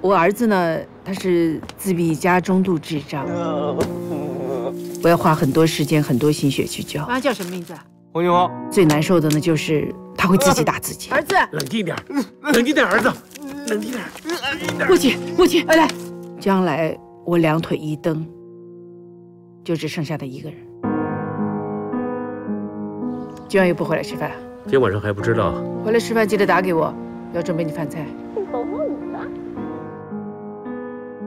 我儿子呢，他是自闭加中度智障，我要花很多时间、很多心血去教。妈叫什么名字？洪金红，最难受的呢，就是他会自己打自己。儿子，冷静点，冷静点，儿子，冷静点，冷静点。父亲，父亲，来来，将来我两腿一蹬，就只剩下他一个人。今晚又不回来吃饭？今天晚上还不知道。回来吃饭记得打给我，要准备你饭菜。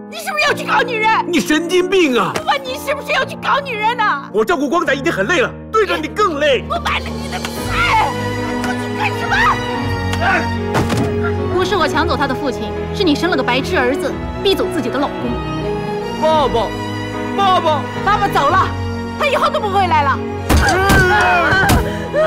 你是不是要去搞女人？你神经病啊！我问你是不是要去搞女人呢？我照顾光仔已经很累了，对着你更累。我买了你的菜，出去干什么？不是我抢走他的父亲，是你生了个白痴儿子，逼走自己的老公。爸爸，爸爸，爸爸走了，他以后都不会来了。救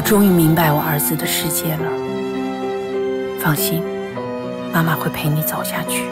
我终于明白我儿子的世界了。放心，妈妈会陪你走下去。